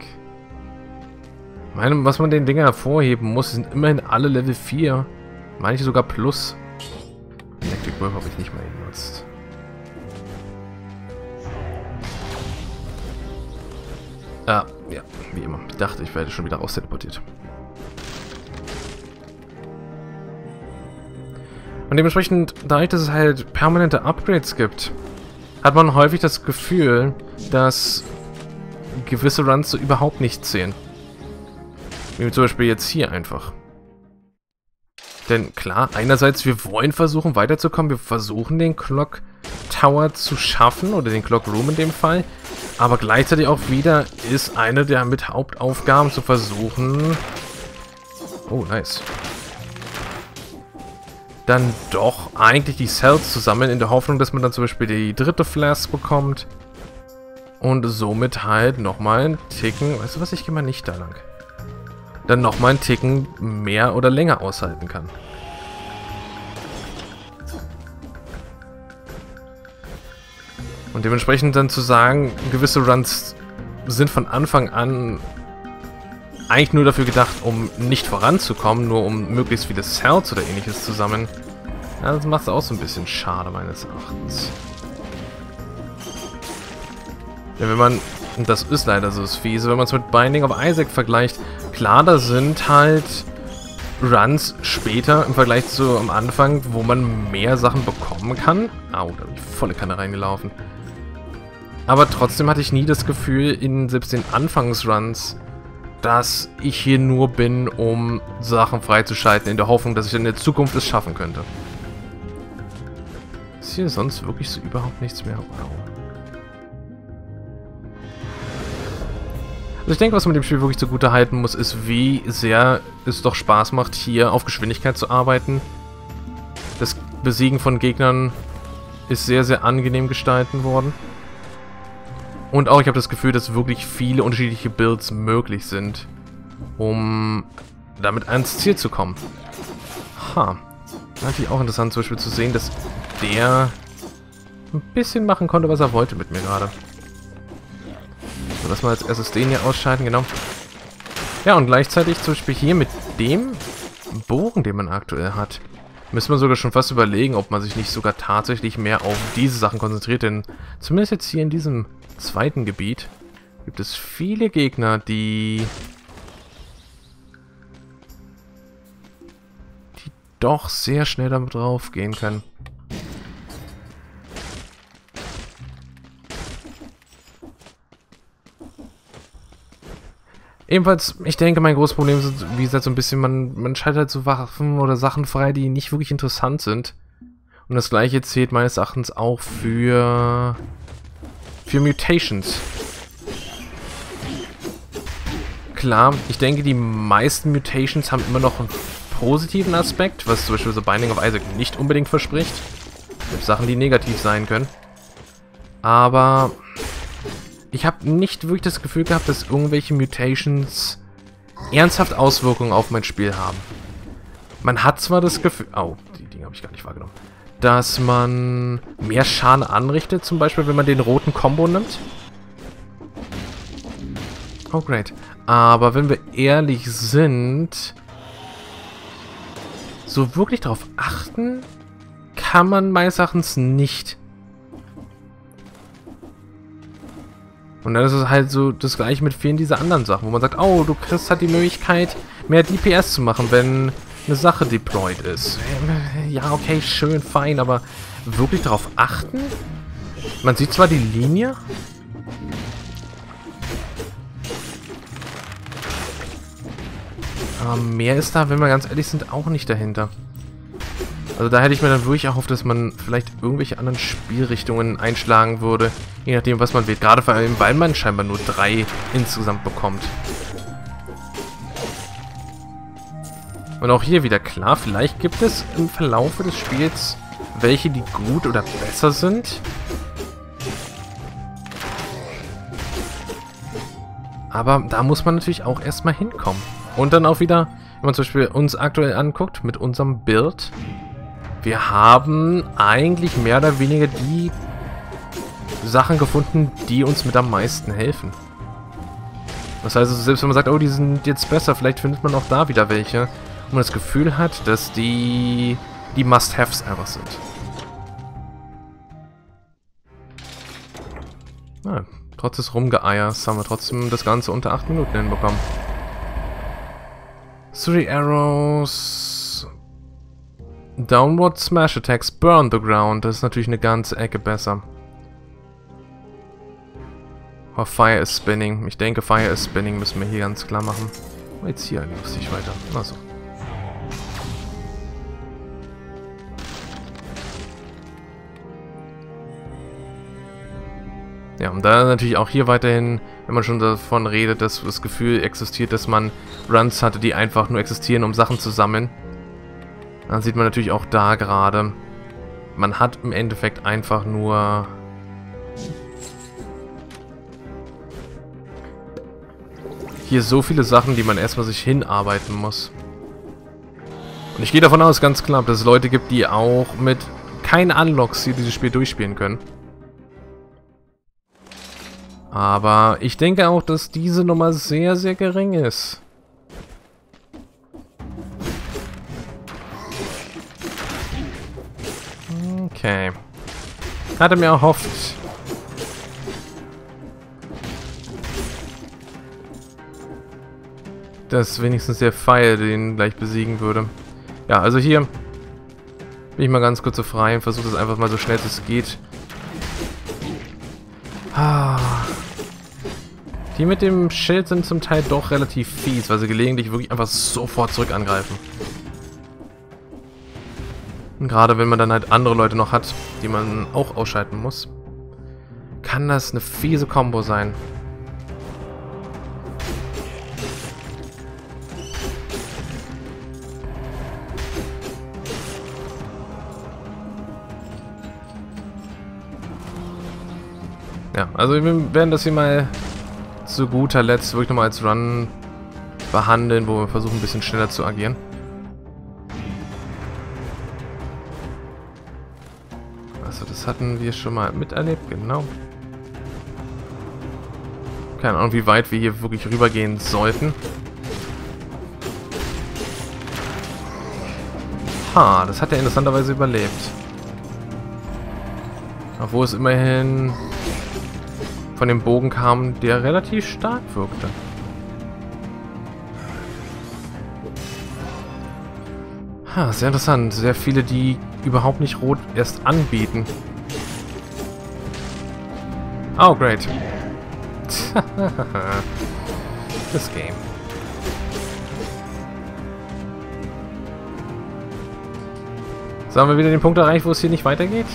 Meine, was man den Dinger hervorheben muss, sind immerhin alle Level 4. Manche sogar plus. Electric Whip habe ich nicht mehr genutzt. Ah, ja, wie immer. Ich dachte, ich werde schon wieder raus teleportiert. Und dementsprechend, dadurch, dass es halt permanente Upgrades gibt, hat man häufig das Gefühl, dass gewisse Runs so überhaupt nicht zählen. Wie zum Beispiel jetzt hier einfach. Denn klar, einerseits, wir wollen versuchen weiterzukommen, wir versuchen den Clock Tower zu schaffen, oder den Clock Room in dem Fall, aber gleichzeitig auch wieder ist eine der mit Hauptaufgaben zu versuchen... Oh, nice. Dann doch eigentlich die Cells zusammen in der Hoffnung, dass man dann zum Beispiel die dritte Flask bekommt. Und somit halt nochmal einen Ticken, weißt du was, ich gehe mal nicht da lang. Dann nochmal einen Ticken mehr oder länger aushalten kann. Und dementsprechend dann zu sagen, gewisse Runs sind von Anfang an eigentlich nur dafür gedacht, um nicht voranzukommen, nur um möglichst viele Cells oder ähnliches zu sammeln. Ja, das macht es auch so ein bisschen schade, meines Erachtens. Ja, wenn man, und das ist leider so das Fiese, wenn man es mit Binding of Isaac vergleicht, klar, da sind halt Runs später im Vergleich zu am Anfang, wo man mehr Sachen bekommen kann. Au, da bin ich volle Kanne reingelaufen. Aber trotzdem hatte ich nie das Gefühl, in selbst den Anfangsruns dass ich hier nur bin, um Sachen freizuschalten, in der Hoffnung, dass ich in der Zukunft es schaffen könnte. Ist hier sonst wirklich so überhaupt nichts mehr? Wow. Also ich denke, was man dem Spiel wirklich zugute halten muss, ist, wie sehr es doch Spaß macht, hier auf Geschwindigkeit zu arbeiten. Das Besiegen von Gegnern ist sehr, sehr angenehm gestalten worden. Und auch, ich habe das Gefühl, dass wirklich viele unterschiedliche Builds möglich sind, um damit ans Ziel zu kommen. Ha. Natürlich auch interessant zum Beispiel zu sehen, dass der ein bisschen machen konnte, was er wollte mit mir gerade. So, lass mal als erstes den hier ausschalten, genau. Ja, und gleichzeitig zum Beispiel hier mit dem Bogen, den man aktuell hat, müsste man sogar schon fast überlegen, ob man sich nicht sogar tatsächlich mehr auf diese Sachen konzentriert, denn zumindest jetzt hier in diesem zweiten Gebiet gibt es viele Gegner, die... die doch sehr schnell damit draufgehen können. Ebenfalls, ich denke, mein großes Problem ist, wie gesagt, so ein bisschen, man, man schaltet halt so Waffen oder Sachen frei, die nicht wirklich interessant sind. Und das gleiche zählt meines Erachtens auch für für Mutations. Klar, ich denke, die meisten Mutations haben immer noch einen positiven Aspekt, was zum Beispiel so Binding of Isaac nicht unbedingt verspricht. Es gibt Sachen, die negativ sein können. Aber ich habe nicht wirklich das Gefühl gehabt, dass irgendwelche Mutations ernsthaft Auswirkungen auf mein Spiel haben. Man hat zwar das Gefühl... Oh, die Dinge habe ich gar nicht wahrgenommen dass man mehr Schaden anrichtet, zum Beispiel, wenn man den roten Combo nimmt. Oh, great. Aber wenn wir ehrlich sind, so wirklich darauf achten, kann man meines Erachtens nicht. Und dann ist es halt so das gleiche mit vielen dieser anderen Sachen, wo man sagt, oh, du kriegst halt die Möglichkeit, mehr DPS zu machen, wenn eine Sache deployed ist. Ja, okay, schön, fein, aber wirklich darauf achten? Man sieht zwar die Linie, aber mehr ist da, wenn wir ganz ehrlich sind, auch nicht dahinter. Also da hätte ich mir dann wirklich erhofft, dass man vielleicht irgendwelche anderen Spielrichtungen einschlagen würde, je nachdem, was man wählt. Gerade vor allem, weil man scheinbar nur drei insgesamt bekommt. Und auch hier wieder klar, vielleicht gibt es im Verlauf des Spiels welche, die gut oder besser sind. Aber da muss man natürlich auch erstmal hinkommen. Und dann auch wieder, wenn man zum Beispiel uns aktuell anguckt, mit unserem Bild, wir haben eigentlich mehr oder weniger die Sachen gefunden, die uns mit am meisten helfen. Das heißt, selbst wenn man sagt, oh, die sind jetzt besser, vielleicht findet man auch da wieder welche, wo man das Gefühl hat, dass die die Must-Haves einfach sind. Na, trotz des Rumgeeiers haben wir trotzdem das Ganze unter 8 Minuten hinbekommen. Three Arrows... Downward Smash Attacks burn the ground. Das ist natürlich eine ganze Ecke besser. Oh, Fire is Spinning. Ich denke, Fire is Spinning müssen wir hier ganz klar machen. Jetzt hier lustig weiter. Achso. Ja, und da natürlich auch hier weiterhin, wenn man schon davon redet, dass das Gefühl existiert, dass man Runs hatte, die einfach nur existieren, um Sachen zu sammeln. Dann sieht man natürlich auch da gerade, man hat im Endeffekt einfach nur... Hier so viele Sachen, die man erstmal sich hinarbeiten muss. Und ich gehe davon aus, ganz klar, dass es Leute gibt, die auch mit keinen Unlocks hier dieses Spiel durchspielen können. Aber ich denke auch, dass diese Nummer sehr, sehr gering ist. Okay. Hatte mir erhofft. Dass wenigstens der Pfeil den gleich besiegen würde. Ja, also hier bin ich mal ganz kurz so frei und versuche das einfach mal so schnell es geht. Ah. Die mit dem Schild sind zum Teil doch relativ fies, weil sie gelegentlich wirklich einfach sofort zurück angreifen. Gerade wenn man dann halt andere Leute noch hat, die man auch ausschalten muss, kann das eine fiese Combo sein. Ja, also wir werden das hier mal zu guter Letzt wirklich nochmal als Run behandeln, wo wir versuchen ein bisschen schneller zu agieren. Hatten wir schon mal miterlebt, genau. Keine Ahnung, wie weit wir hier wirklich rübergehen sollten. Ha, das hat er interessanterweise überlebt. Obwohl es immerhin von dem Bogen kam, der relativ stark wirkte. Ha, sehr interessant. Sehr viele, die überhaupt nicht rot erst anbieten. Oh, great. this game. So, haben wir wieder den Punkt erreicht, wo es hier nicht weitergeht?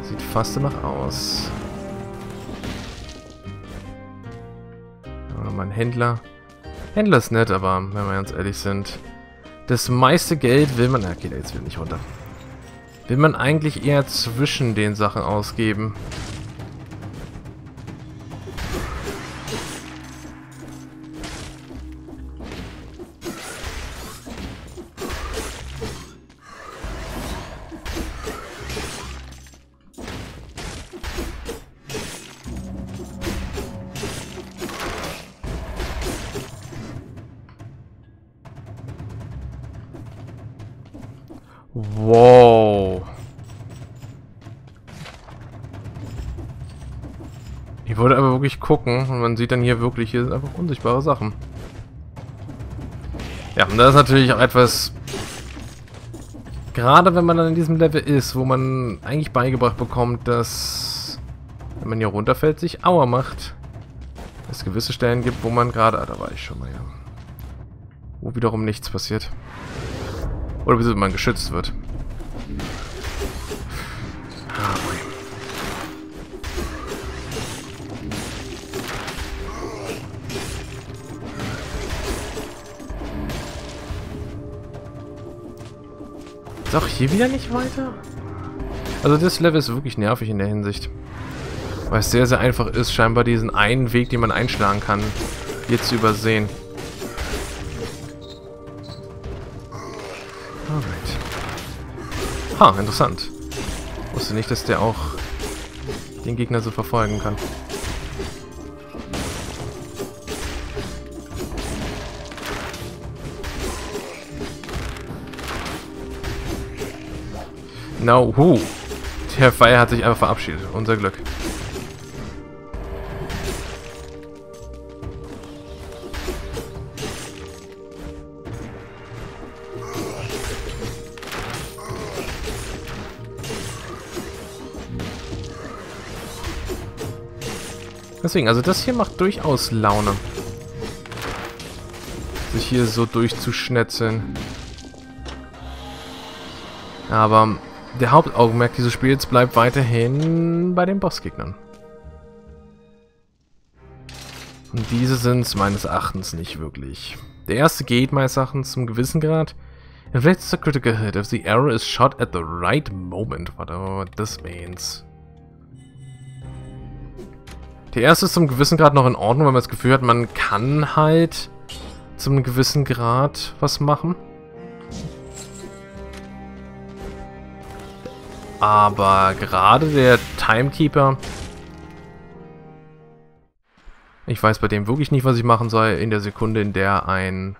Sieht fast danach aus. Nochmal ein Händler. Händler ist nett, aber wenn wir ganz ehrlich sind, das meiste Geld will man... Geht jetzt wieder nicht runter. Will man eigentlich eher zwischen den Sachen ausgeben. Gucken und man sieht dann hier wirklich, hier sind einfach unsichtbare Sachen. Ja, und das ist natürlich auch etwas... Gerade wenn man dann in diesem Level ist, wo man eigentlich beigebracht bekommt, dass... Wenn man hier runterfällt, sich Aua macht. Es gewisse Stellen gibt, wo man gerade... Ah, da war ich schon mal, ja. Wo wiederum nichts passiert. Oder bis man geschützt wird. Doch, hier wieder nicht weiter? Also das Level ist wirklich nervig in der Hinsicht. Weil es sehr, sehr einfach ist, scheinbar diesen einen Weg, den man einschlagen kann, hier zu übersehen. Alright. Ha, interessant. Wusste nicht, dass der auch den Gegner so verfolgen kann. No, hu. Der Pfeil hat sich einfach verabschiedet. Unser Glück. Deswegen, also das hier macht durchaus Laune. Sich hier so durchzuschnetzeln. Aber der Hauptaugenmerk dieses Spiels bleibt weiterhin bei den Bossgegnern. Und diese sind es meines Erachtens nicht wirklich. Der erste geht meines Erachtens zum gewissen Grad. Inflicts a critical hit if the arrow is shot at the right moment. Whatever this means. Der erste ist zum gewissen Grad noch in Ordnung, weil man das Gefühl hat, man kann halt zum gewissen Grad was machen. Aber gerade der Timekeeper... Ich weiß bei dem wirklich nicht, was ich machen soll in der Sekunde, in der ein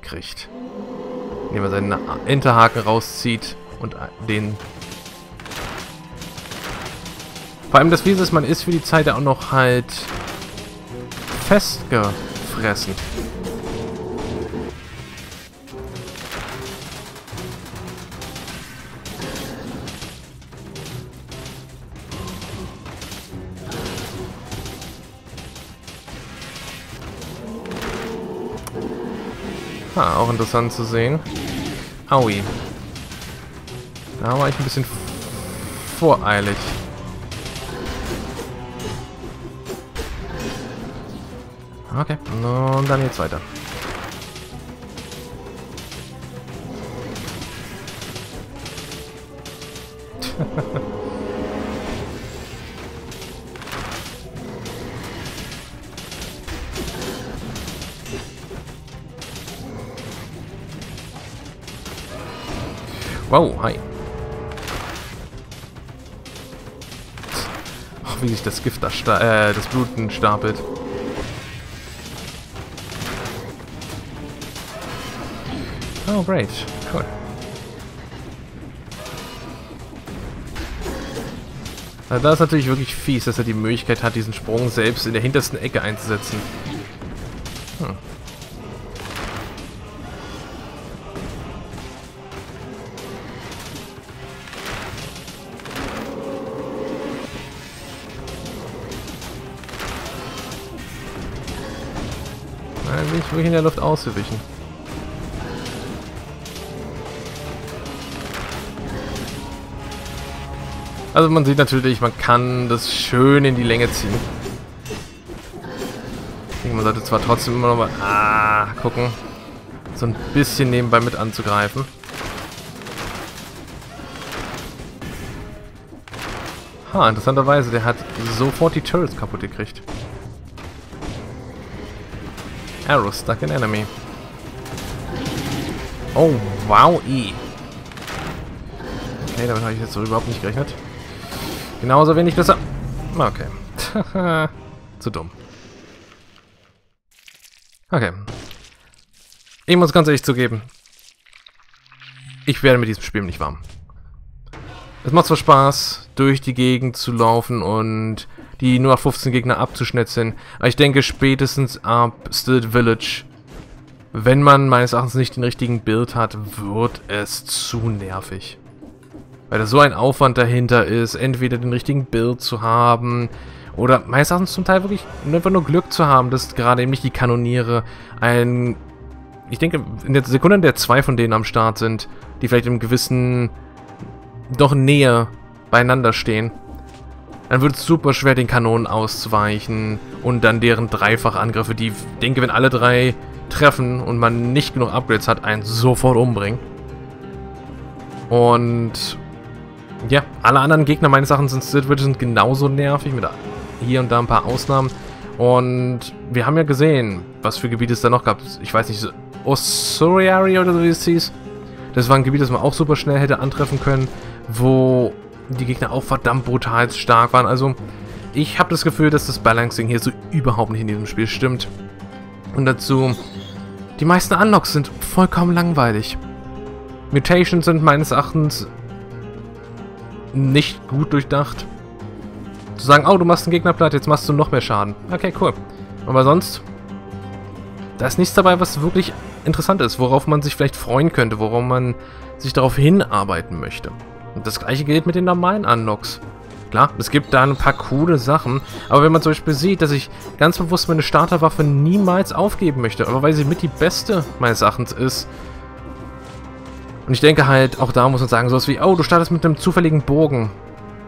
kriegt. Indem er seinen Enterhaken rauszieht und den vor allem das Fiese ist, man ist für die Zeit auch noch halt festgefressen. Auch interessant zu sehen. Aui. Da war ich ein bisschen voreilig. Okay, und dann geht's weiter. Wow, hi. Ach, wie sich das Gift da äh, das Bluten stapelt. Oh, great. Cool. Also da ist natürlich wirklich fies, dass er die Möglichkeit hat, diesen Sprung selbst in der hintersten Ecke einzusetzen. Ich wirklich in der Luft ausgewichen. Also man sieht natürlich, man kann das schön in die Länge ziehen. Man sollte zwar trotzdem immer noch mal ah, gucken, so ein bisschen nebenbei mit anzugreifen. Ha, interessanterweise, der hat sofort die Turrets kaputt gekriegt. Arrow stuck in enemy. Oh, wow, i. Okay, damit habe ich jetzt so überhaupt nicht gerechnet. Genauso wenig besser. Okay. Zu dumm. Okay. Ich muss ganz ehrlich zugeben, ich werde mit diesem Spiel nicht warm. Es macht zwar Spaß, durch die Gegend zu laufen und die nur 15 Gegner abzuschnetzeln. Aber ich denke spätestens ab Stilt Village, wenn man meines Erachtens nicht den richtigen Bild hat, wird es zu nervig. Weil da so ein Aufwand dahinter ist, entweder den richtigen Bild zu haben oder meines Erachtens zum Teil wirklich einfach nur Glück zu haben, dass gerade eben nicht die Kanoniere ein... Ich denke, in der Sekunde, in der zwei von denen am Start sind, die vielleicht im gewissen... doch näher beieinander stehen, dann wird es super schwer, den Kanonen auszuweichen und dann deren Dreifachangriffe, die, denke, wenn alle drei treffen und man nicht genug Upgrades hat, einen sofort umbringen. Und ja, alle anderen Gegner meines Erachtens sind, sind genauso nervig, mit hier und da ein paar Ausnahmen. Und wir haben ja gesehen, was für Gebiete es da noch gab. Ich weiß nicht, Osuriari oder so wie es hieß. Das war ein Gebiet, das man auch super schnell hätte antreffen können, wo die Gegner auch verdammt brutal stark waren. Also, ich habe das Gefühl, dass das Balancing hier so überhaupt nicht in diesem Spiel stimmt. Und dazu, die meisten Unlocks sind vollkommen langweilig. Mutations sind meines Erachtens nicht gut durchdacht. Zu sagen, oh, du machst einen Gegner platt, jetzt machst du noch mehr Schaden. Okay, cool. Aber sonst, da ist nichts dabei, was wirklich interessant ist, worauf man sich vielleicht freuen könnte, worauf man sich darauf hinarbeiten möchte. Und das gleiche gilt mit den normalen Unlocks. Klar, es gibt da ein paar coole Sachen, aber wenn man zum Beispiel sieht, dass ich ganz bewusst meine Starterwaffe niemals aufgeben möchte, aber weil sie mit die beste meines Erachtens ist, und ich denke halt, auch da muss man sagen, sowas wie, oh, du startest mit einem zufälligen Bogen.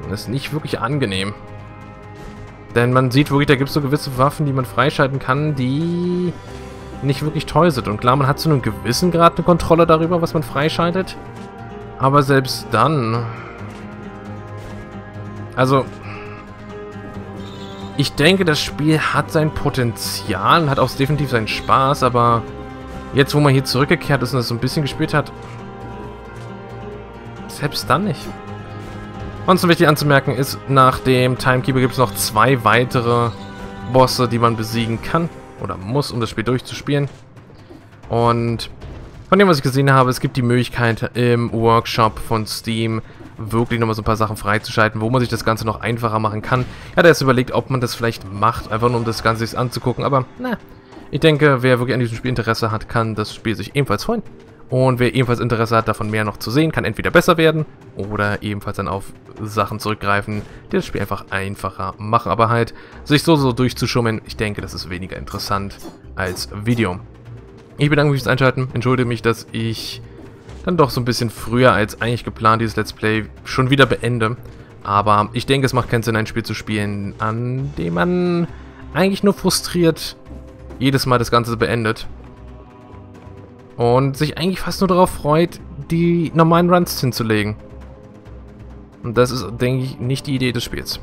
Das ist nicht wirklich angenehm. Denn man sieht wirklich, da gibt es so gewisse Waffen, die man freischalten kann, die nicht wirklich toll sind. Und klar, man hat zu einem gewissen Grad eine Kontrolle darüber, was man freischaltet. Aber selbst dann... Also... Ich denke, das Spiel hat sein Potenzial hat auch definitiv seinen Spaß, aber jetzt, wo man hier zurückgekehrt ist und es so ein bisschen gespielt hat, selbst dann nicht. Und so wichtig anzumerken ist, nach dem Timekeeper gibt es noch zwei weitere Bosse, die man besiegen kann oder muss, um das Spiel durchzuspielen. Und von dem, was ich gesehen habe, es gibt die Möglichkeit im Workshop von Steam wirklich nochmal so ein paar Sachen freizuschalten, wo man sich das Ganze noch einfacher machen kann. Ich hatte erst überlegt, ob man das vielleicht macht, einfach nur um das Ganze sich anzugucken, aber na, ich denke, wer wirklich an diesem Spiel Interesse hat, kann das Spiel sich ebenfalls freuen. Und wer ebenfalls Interesse hat, davon mehr noch zu sehen, kann entweder besser werden oder ebenfalls dann auf Sachen zurückgreifen, die das Spiel einfach einfacher machen. Aber halt, sich so so durchzuschummeln, ich denke, das ist weniger interessant als Video. Ich bedanke mich fürs Einschalten, entschuldige mich, dass ich dann doch so ein bisschen früher als eigentlich geplant dieses Let's Play schon wieder beende. Aber ich denke, es macht keinen Sinn, ein Spiel zu spielen, an dem man eigentlich nur frustriert jedes Mal das Ganze beendet. Und sich eigentlich fast nur darauf freut, die normalen Runs hinzulegen. Und das ist, denke ich, nicht die Idee des Spiels.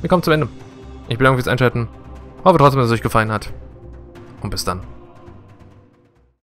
Wir kommen zum Ende. Ich bedanke mich fürs Einschalten. Hoffe trotzdem, dass es euch gefallen hat. Und bis dann.